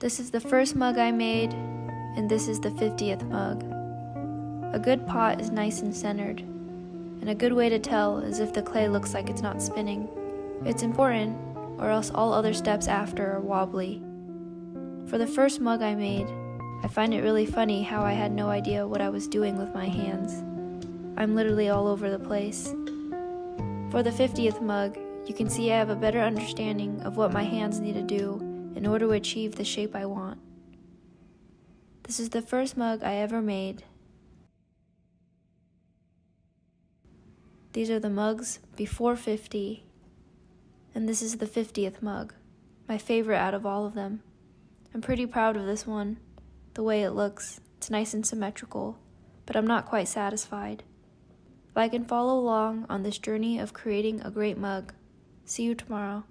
This is the first mug I made, and this is the 50th mug. A good pot is nice and centered, and a good way to tell is if the clay looks like it's not spinning. It's important, or else all other steps after are wobbly. For the first mug I made, I find it really funny how I had no idea what I was doing with my hands. I'm literally all over the place. For the 50th mug, you can see I have a better understanding of what my hands need to do in order to achieve the shape I want. This is the first mug I ever made. These are the mugs before 50, and this is the 50th mug, my favorite out of all of them. I'm pretty proud of this one, the way it looks. It's nice and symmetrical, but I'm not quite satisfied. If I can follow along on this journey of creating a great mug, see you tomorrow.